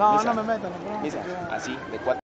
No, Misa. no me metan, no, no, Misa, así, de cuatro.